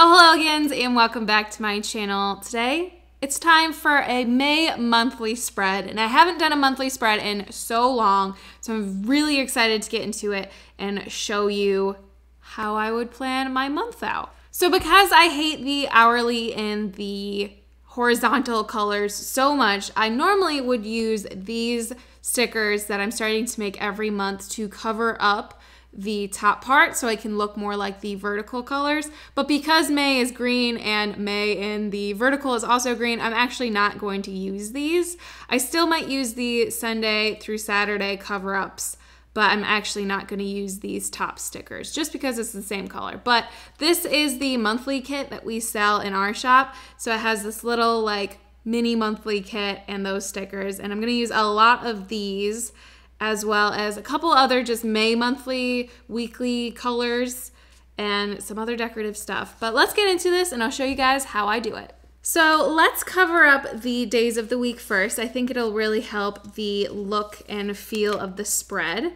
Oh, hello again, and welcome back to my channel. Today, it's time for a May monthly spread, and I haven't done a monthly spread in so long, so I'm really excited to get into it and show you how I would plan my month out. So because I hate the hourly and the horizontal colors so much, I normally would use these stickers that I'm starting to make every month to cover up the top part so I can look more like the vertical colors. But because May is green and May in the vertical is also green, I'm actually not going to use these. I still might use the Sunday through Saturday cover-ups but I'm actually not going to use these top stickers just because it's the same color. But this is the monthly kit that we sell in our shop. So it has this little like mini monthly kit and those stickers. And I'm going to use a lot of these as well as a couple other just May monthly, weekly colors, and some other decorative stuff. But let's get into this and I'll show you guys how I do it. So let's cover up the days of the week first. I think it'll really help the look and feel of the spread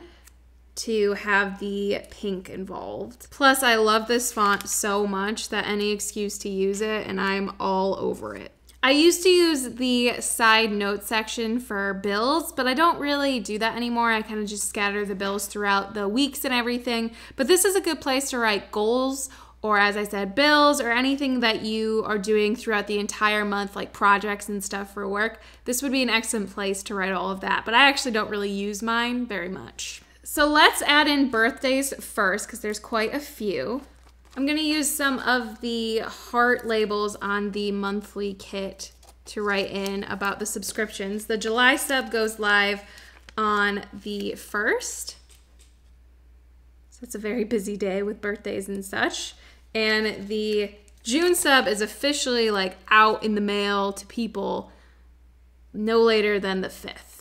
to have the pink involved. Plus, I love this font so much that any excuse to use it and I'm all over it. I used to use the side note section for bills, but I don't really do that anymore. I kind of just scatter the bills throughout the weeks and everything. But this is a good place to write goals or as I said, bills or anything that you are doing throughout the entire month, like projects and stuff for work, this would be an excellent place to write all of that. But I actually don't really use mine very much. So let's add in birthdays first because there's quite a few. I'm gonna use some of the heart labels on the monthly kit to write in about the subscriptions. The July sub goes live on the 1st. So it's a very busy day with birthdays and such. And the June sub is officially like out in the mail to people no later than the 5th.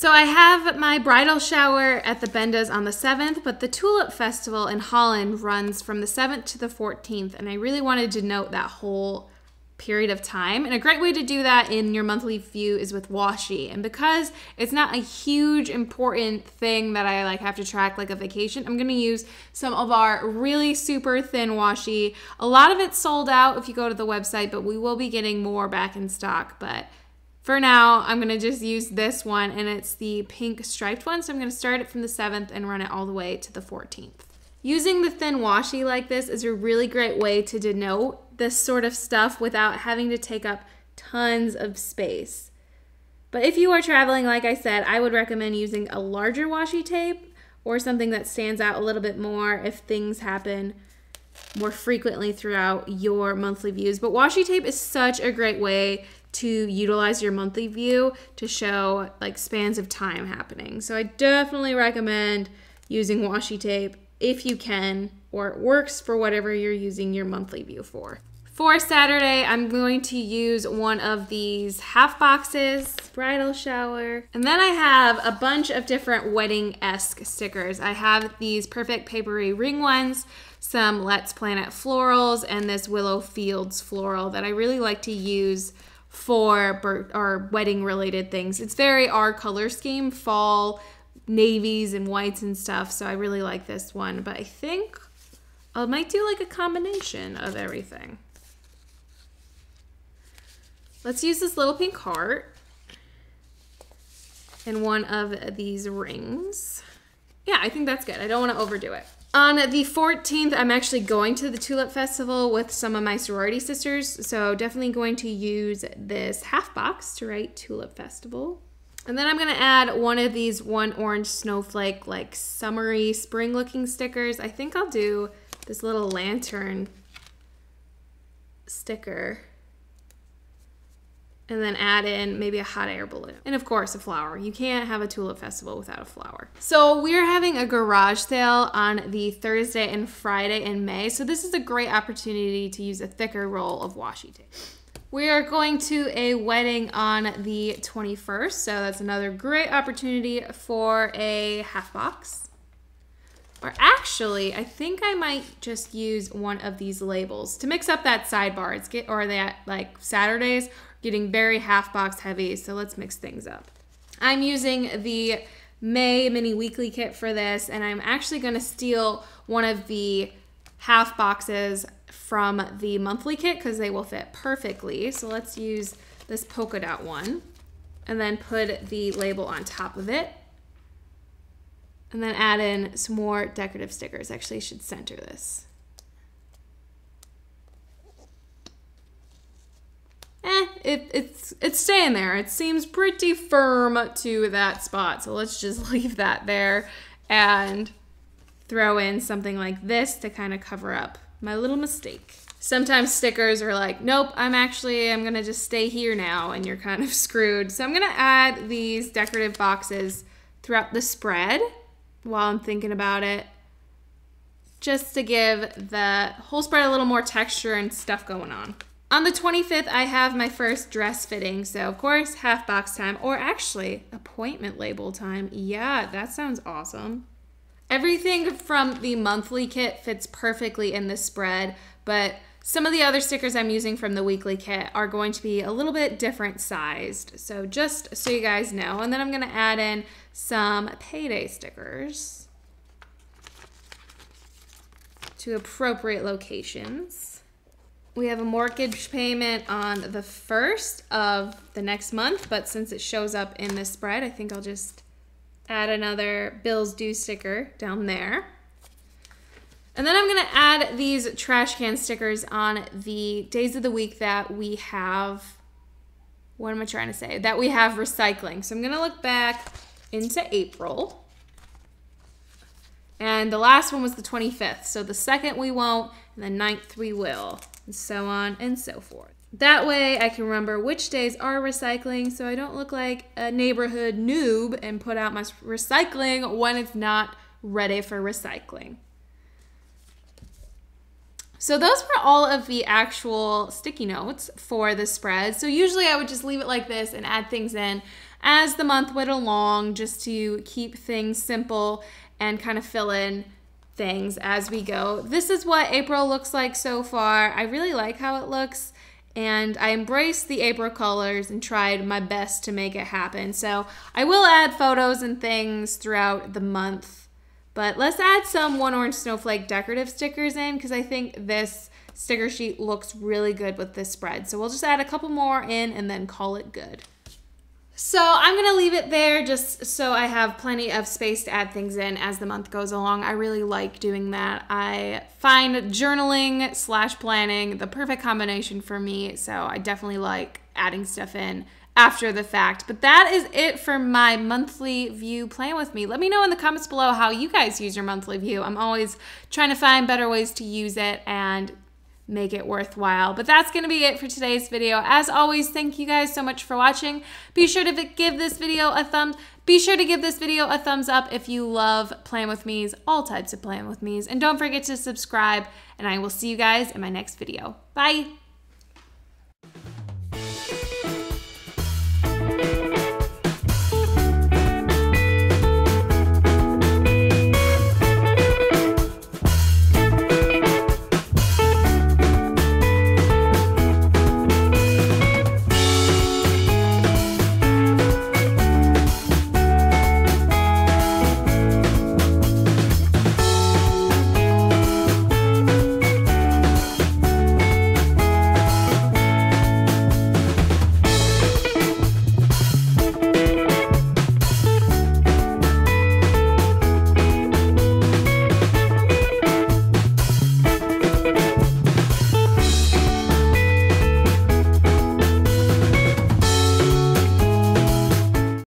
So I have my bridal shower at the Bendas on the 7th, but the Tulip Festival in Holland runs from the 7th to the 14th, and I really wanted to note that whole period of time. And a great way to do that in your monthly view is with washi. And because it's not a huge important thing that I like have to track like a vacation, I'm gonna use some of our really super thin washi. A lot of it's sold out if you go to the website, but we will be getting more back in stock. But for now, I'm gonna just use this one and it's the pink striped one. So I'm gonna start it from the 7th and run it all the way to the 14th. Using the thin washi like this is a really great way to denote this sort of stuff without having to take up tons of space. But if you are traveling, like I said, I would recommend using a larger washi tape or something that stands out a little bit more if things happen more frequently throughout your monthly views. But washi tape is such a great way to utilize your monthly view to show like spans of time happening. So I definitely recommend using washi tape if you can or it works for whatever you're using your monthly view for. For Saturday, I'm going to use one of these half boxes, bridal shower. And then I have a bunch of different wedding-esque stickers. I have these Purrfect Paperie ring ones, some Let's Plan It florals, and this Willowfields floral that I really like to use for our wedding related things. It's very our color scheme, fall, navies and whites and stuff. So I really like this one, but I think I might do like a combination of everything. Let's use this little pink heart and one of these rings. Yeah, I think that's good. I don't want to overdo it. On the 14th, I'm actually going to the Tulip Festival with some of my sorority sisters, so definitely going to use this half box to write Tulip Festival. And then I'm gonna add one of these one orange snowflake, like summery spring looking stickers. I think I'll do this little lantern sticker and then add in maybe a hot air balloon. And of course, a flower. You can't have a tulip festival without a flower. So we're having a garage sale on the Thursday and Friday in May. So this is a great opportunity to use a thicker roll of washi tape. We are going to a wedding on the 21st, so that's another great opportunity for a half box. Or actually, I think I might just use one of these labels to mix up that sidebar. It's get or that like Saturdays getting very half box heavy, so let's mix things up. I'm using the May mini weekly kit for this, and I'm actually gonna steal one of the half boxes from the monthly kit because they will fit perfectly. So let's use this polka dot one and then put the label on top of it. And then add in some more decorative stickers. Actually, I should center this. Eh, it, it's, it's staying there. It seems pretty firm to that spot. So let's just leave that there and throw in something like this to kind of cover up my little mistake. Sometimes stickers are like, nope, I'm actually, I'm gonna just stay here now and you're kind of screwed. So I'm gonna add these decorative boxes throughout the spread while I'm thinking about it, just to give the whole spread a little more texture and stuff going on. On the 25th, I have my first dress fitting. So, of course, half box time, or actually appointment label time. Yeah, that sounds awesome. Everything from the monthly kit fits perfectly in this spread, but some of the other stickers I'm using from the weekly kit are going to be a little bit different sized. So just so you guys know. And then I'm going to add in some payday stickers to appropriate locations. We have a mortgage payment on the first of the next month, but since it shows up in this spread, I think I'll just add another bills due sticker down there. And then I'm gonna add these trash can stickers on the days of the week that we have, what am I trying to say? That we have recycling. So I'm gonna look back into April. And the last one was the 25th. So the second we won't, and the 9th we will, and so on and so forth. That way I can remember which days are recycling so I don't look like a neighborhood noob and put out my recycling when it's not ready for recycling. So those were all of the actual sticky notes for the spread. So usually I would just leave it like this and add things in as the month went along just to keep things simple and kind of fill in things as we go. This is what April looks like so far. I really like how it looks and I embraced the April colors and tried my best to make it happen. So I will add photos and things throughout the month, but let's add some One Orange Snowflake decorative stickers in because I think this sticker sheet looks really good with this spread. So we'll just add a couple more in and then call it good. So I'm gonna leave it there just so I have plenty of space to add things in as the month goes along. I really like doing that. I find journaling slash planning the perfect combination for me. So I definitely like adding stuff in after the fact. But that is it for my monthly view plan with me. Let me know in the comments below how you guys use your monthly view. I'm always trying to find better ways to use it and make it worthwhile. But that's going to be it for today's video. As always, thank you guys so much for watching. Be sure to give this video a thumb. Be sure to give this video a thumbs up if you love Plan With Me's, all types of Plan With Me's. And don't forget to subscribe, and I will see you guys in my next video. Bye!